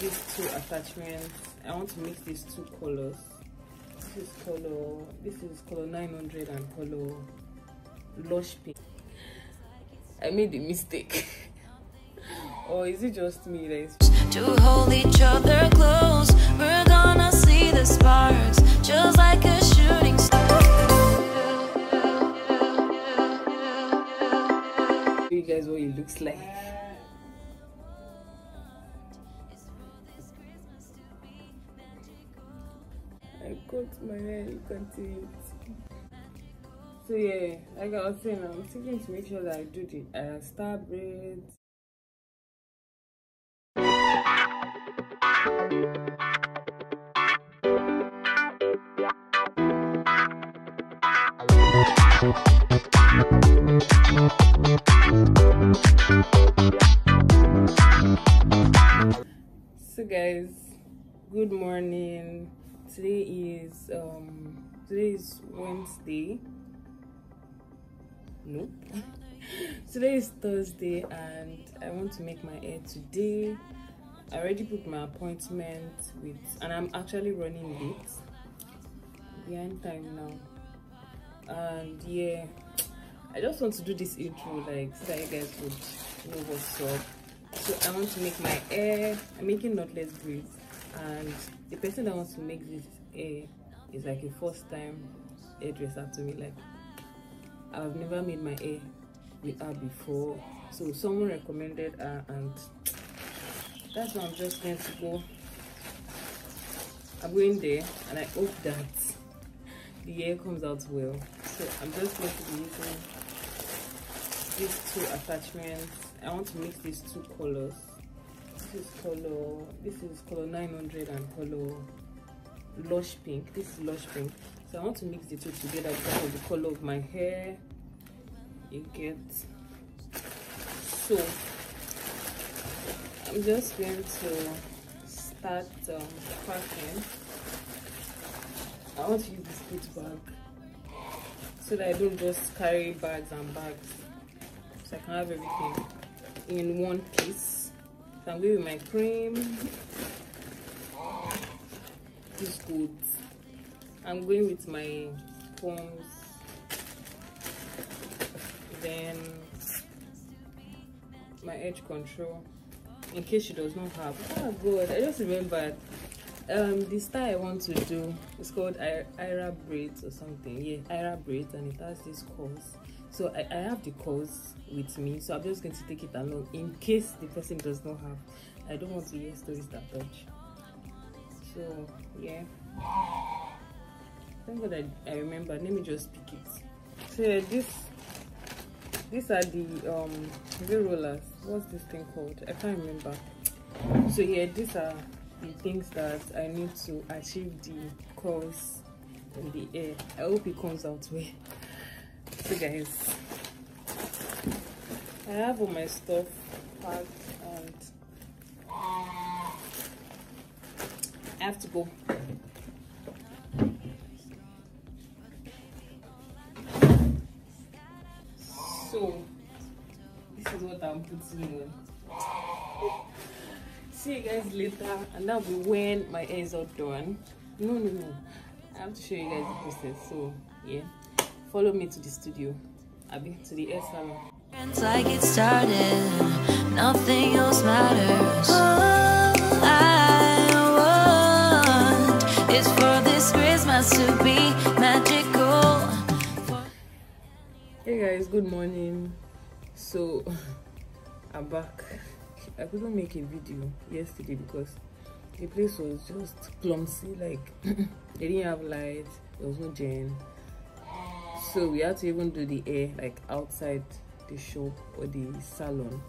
these two attachments i want to mix these two colors this is color this is color 900 and color lush pink i made a mistake or is it just me that is to hold each other close. We're gonna see the sparks, just like a shooting star. you guys what it looks like I cut my hair, you can see it. So yeah, like I was saying, I'm thinking to make sure that I do the uh, star braids. So guys, good morning. Today is um today is Wednesday. Nope. today is Thursday and I want to make my hair today. I already booked my appointment with and I'm actually running late. Behind time now. And yeah, I just want to do this intro like so that you guys would know what's up. So I want to make my hair. I'm making knotless braids, and the person that wants to make this hair is like a first time hairdresser to me. Like I've never made my hair with her before, so someone recommended her, and that's why I'm just going to go. I'm going there, and I hope that the hair comes out well. So I'm just going to be using these two attachments i want to mix these two colors is color this is color 900 and color lush pink. This is lush pink. So i want to mix the two together because of the color of my hair. You get? So i'm just going to start um, packing. I want to use this split bag so that i don't just carry bags and bags. So I can have everything in one piece. So I'm going with my cream. This good. I'm going with my phones. Then my edge control in case she does not have. Oh god, I just remembered. Um, the style I want to do is called Ira braids or something. Yeah, Ira braids, and it has this course so I, I have the calls with me so i'm just going to take it along in case the person does not have. I don't want to hear stories that touch. So yeah. Thank god i, I remember. Let me just pick it. So yeah, this these are the um the rollers. What's this thing called? I can't remember. So yeah these are the things that i need to achieve the course in the air. I hope it comes out well so guys i have all my stuff packed and um, i have to go. So this is what i'm putting on see you guys later and that'll be when my is all done. No no no. I have to show you guys the process so yeah follow me to the studio. I be to the hair salon. I get started, nothing else matters. All I want is for this Christmas to be magical. Hey guys good morning. So i'm back. I couldn't make a video yesterday because the place was just clumsy like they didn't have lights there was no gen so we had to even do the air like outside the shop or the salon.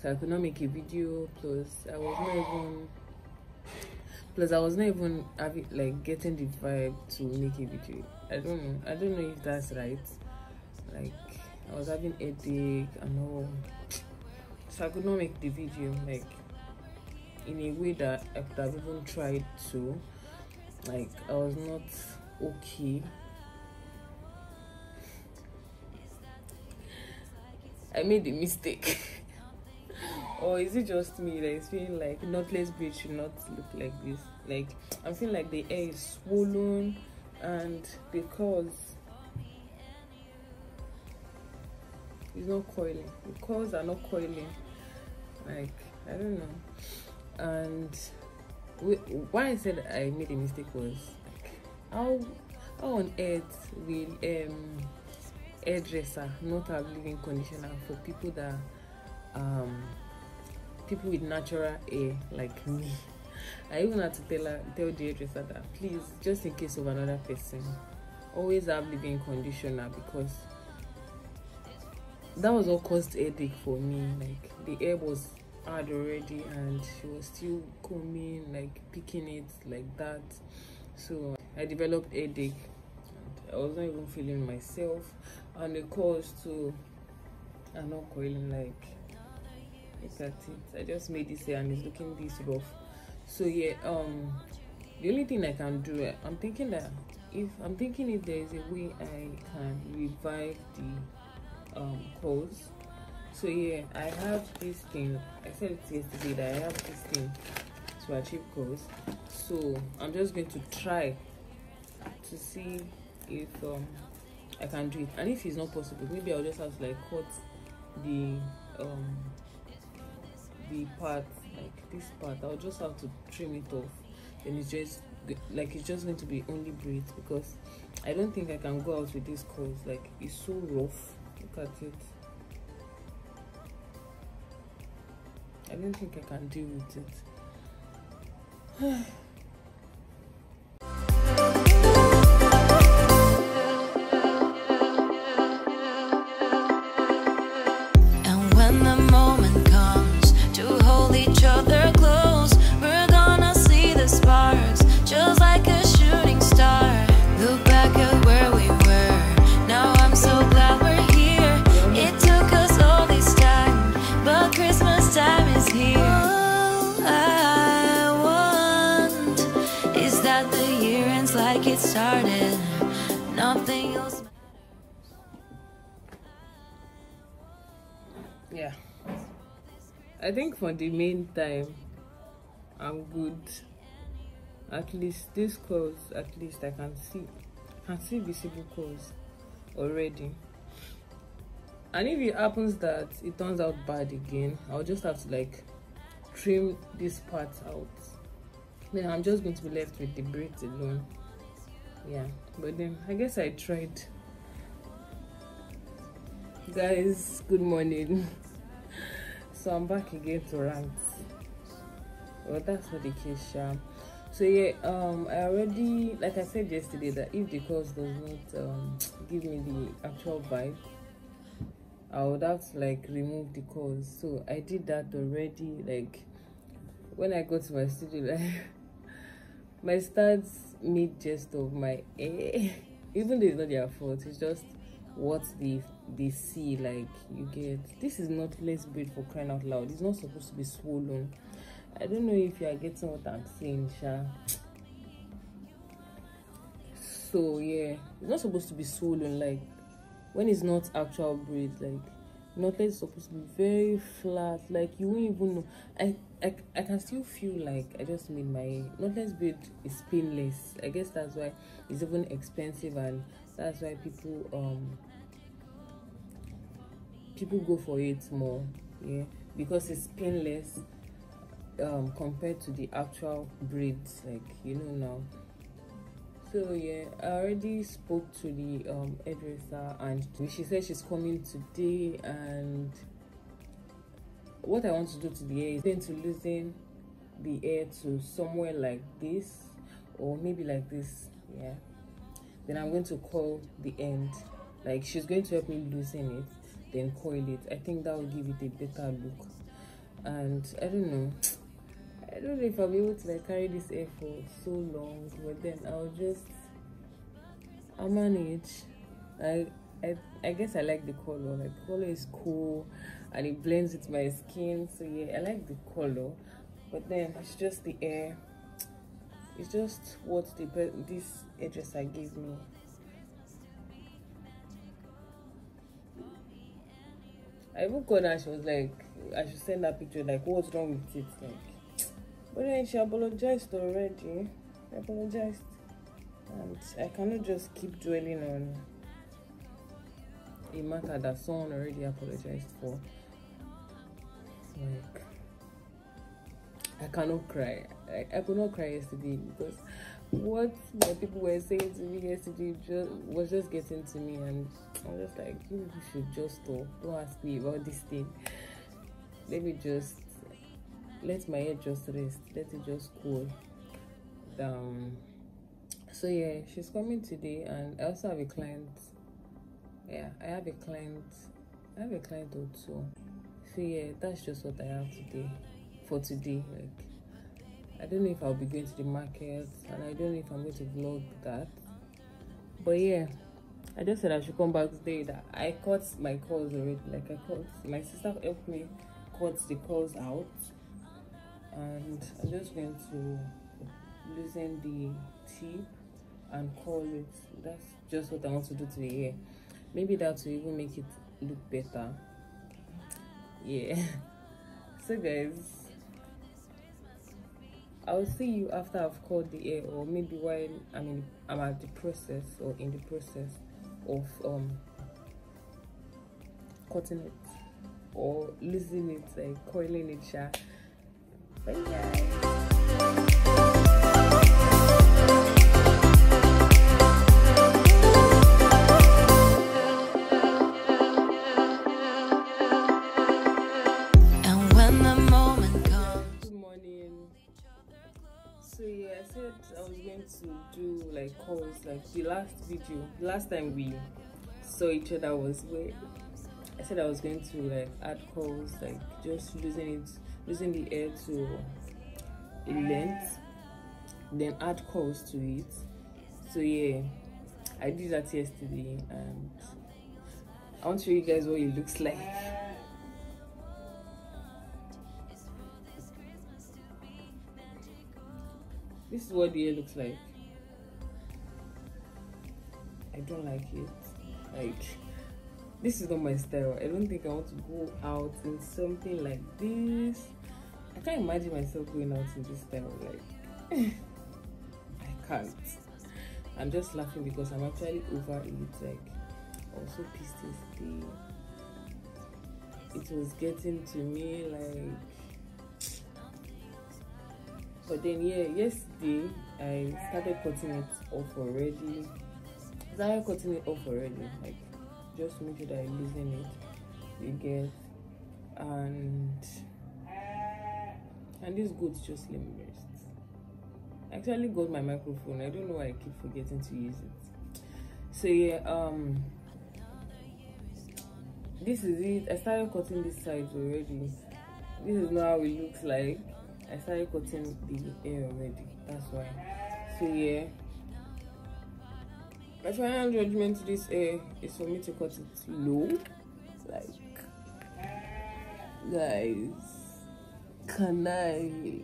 So i could not make a video plus i was not even plus i was not even having like getting the vibe to make a video. I don't know. I don't know if that's right. Like i was having a headache and all. So i could not make the video like in a way that i could have even tried to. Like i was not okay i made a mistake. Or is it just me? That is feeling like knotless braid should not look like this. Like i'm feeling like the hair is swollen and because it's not coiling. The curls are not coiling. Like i don't know. And wh- why i said i made a mistake was like how how on earth will um hairdresser not have leave-in conditioner for people that um people with natural hair like me. I even had to tell her tell the hairdresser that please just in case of another person always have leave-in conditioner because that was what caused headache for me like the hair was hard already and she was still combing like picking it like that. So i developed headache i was not even feeling myself and the cause too are not coiling like look at it i just made this hair and it's looking this rough. So yeah um the only thing i can do i'm thinking that if i'm thinking if there is a way i can revive the um curls so yeah i have this thing i said it yesterday that i have this thing to achieve curls so i'm just going to try to see if um i can do it. And if it's not possible maybe i'll just have to like cut the um the part like this part. I'll just have to trim it off. Then it's just like it's just going to be only braids because i don't think i can go out with these curls. Like it's so rough. Look at it. I don't think i can deal with it ends like it started. Nothing else. yeah. I think for the meantime i'm good. At least this curls at least i can see can see visible curls already. And if it happens that it turns out bad again i'll just have to like trim this part out. Then i'm just going to be left with the braids alone yeah. But then i guess i tried. Guys good morning. So i'm back again to rant. Well that's not the case so yeah um i already like i said yesterday that if the course does not um give me the actual vibe i would have to like remove the course. So i did that already like when i go to my studio like my stars made jest of my hair. Even though it's not their fault it's just what they they see like you get. This is not less bread for crying out loud. It's not supposed to be swollen. I don't know if you are getting what i'm saying sha. So yeah. It's not supposed to be swollen like when it's not actual bread like knotless is supposed to be very flat like you won't even know. I, I i can still feel like i just made my hair. knotless braid is painless. I guess that's why it's even expensive and that's why people um people go for it more yeah. Because it's painless um compared to the actual braids like you know now so yeah i already spoke to the um hairdresser and she said she's coming today and what i want to do to the hair is then to loosen the hair to somewhere like this or maybe like this yeah. Then i'm going to coil the end. Like she's going to help me loosen it then coil it. I think that will give it a better look. And i don't know i don't know if i'll be able to like carry this air for so long but then i'll just i'll manage i i, I guess i like the color like color is cool and it blends with my skin so yeah i like the color but then it's just the air. it's just what the this hairdresser gave me I even called her she was like, I should send that picture. Like, what's wrong with it? Like, but then she apologized already. She apologized, and I cannot just keep dwelling on a matter that someone already apologized for. Like, I cannot cry. I, I could not cry yesterday because what my people were saying to me yesterday just was just getting to me and I was just like you should just stop. Don't ask me about this thing. Let me just let my head just rest. Let it just cool down. So yeah, she's coming today and I also have a client. Yeah, I have a client. I have a client or two. So yeah, that's just what I have today. For today, like I don't know if I'll be going to the market and I don't know if I'm going to vlog that. But yeah, I just said I should come back today that I cut my calls already. Like I cut my sister helped me cut the calls out and I'm just going to loosen the tip and call it. That's just what I want to do today. Yeah. Maybe that will even make it look better. Yeah. So guys I'll see you after I've called the air or maybe while I'm in I'm at the process or in the process of um cutting it or losing it like coiling it sha. Bye guys. And when the moment comes, Good morning. So yeah, I said I was going to do like calls like the last video. The last time we saw each other was where I said I was going to like add calls, like just losing it, losing the air to a length, then add curls to it. So yeah, I did that yesterday, and I want to show you guys what it looks like. This is what the hair looks like. I don't like it. Like, this is not my style. I don't think I want to go out in something like this. I can't imagine myself going out in this style. Like, I can't. I'm just laughing because I'm actually over it. Like, also pissed. It was getting to me like but then yeah yesterday i started cutting it off already started cutting it off already like just make sure that i loosen it. You get and and this goat just let me rest. I actually got my microphone. I don't know why i keep forgetting to use it. So yeah um this is it. I started cutting this side already. This is not how it looks like. I started cutting the hair already. That's why. So yeah. My final judgment to this hair is for me to cut it low. Like guys. Can I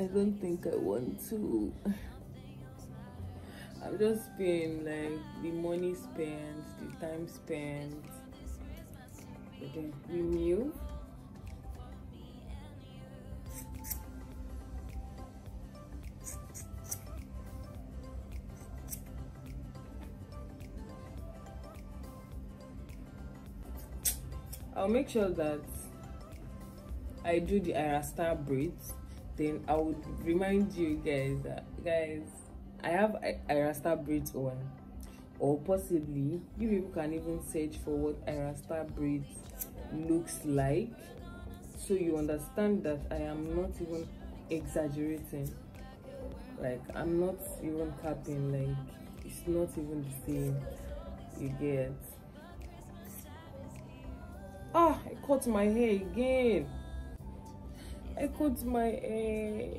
I don't think I want to. I'm just paying like the money spent, the time spent. But then I'll make sure that I do the Irasta braids. Then I would remind you guys that guys, I have Irasta braids on, or possibly you people can even search for what Irasta braids looks like, so you understand that I am not even exaggerating. Like I'm not even capping. Like it's not even the same. You get. Ah, I cut my hair again. I cut my hair.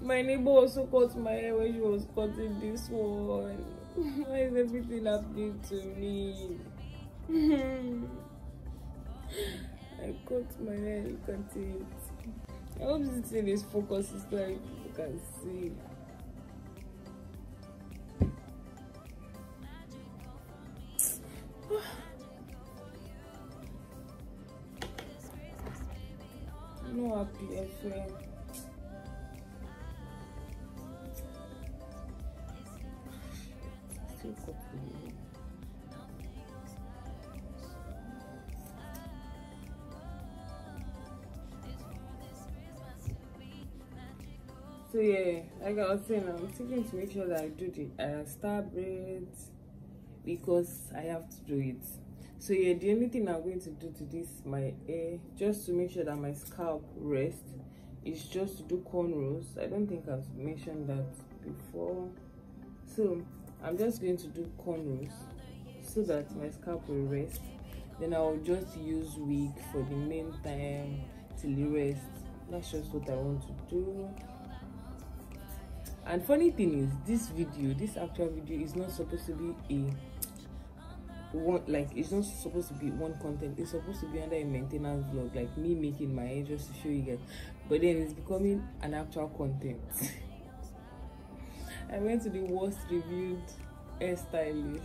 My neighbor also cut my hair when she was cutting this one. Why is everything happening to me? I cut my hair, look at it. I hope this thing is focused that you can see. To be. So yeah, like I was saying, I'm thinking to make sure that I do the uh, star braids because I have to do it. So yeah, the only thing I'm going to do to this my hair, just to make sure that my scalp rests, is just to do cornrows. I don't think I've mentioned that before. So I'm just going to do cornrows so that my scalp will rest. Then I'll just use wig for the meantime till it rests. That's just what I want to do and funny thing is this video this actual video is not supposed to be a one like it's not supposed to be one content it's supposed to be under a maintenance vlog like me making my hair just to show you guys. But then it's becoming an actual content. I went to the worst reviewed hairstylist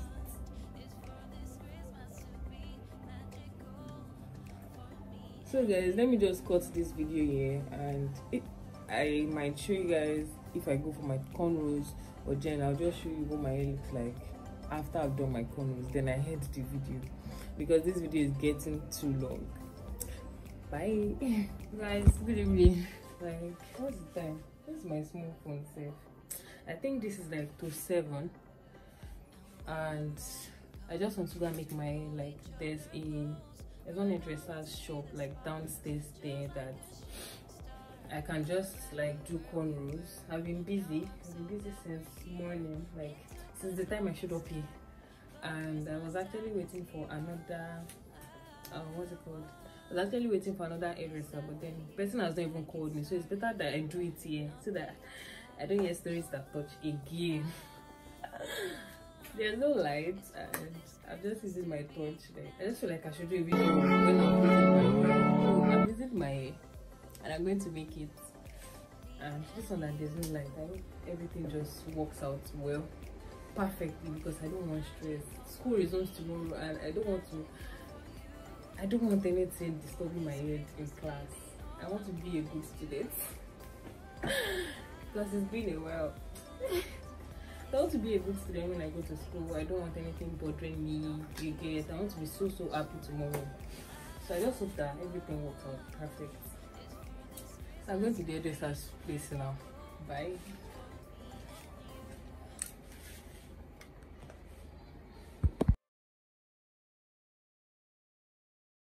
so guys let me just cut this video here and it, i might show you guys if I go for my cornrows or then I'll just show you what my hair looks like after I've done my cornrows then I end the video. Because this video is getting too long. Bye. Guys good evening. Like what's the time? Where's my small phone safe? I think this is like to seven. And I just want to go and make my like there's a there's one hairdresser's shop like downstairs there that I can just like do cornrows. I've been busy. I've been busy since morning, like since the time I showed up here. And I was actually waiting for another uh, what's it called? I was actually waiting for another hairdresser, but then the person has not even called me. So it's better that I do it here so that I don't hear stories that touch again. There's no light and I'm just using my torch. Like, I just feel like I should do a video when I'm using my I'm using my and I'm going to make it and this one that there's no light I hope everything just works out well perfectly because I don't want stress. School resumes tomorrow and I don't want to I don't want anything disturbing my head in class. I want to be a good student. Plus it's been a while. I want to be a good student when I go to school. I don't want anything bothering me you get I want to be so so happy tomorrow. So I just hope that everything works out perfect I'm going to the hairdresser's place now. Bye.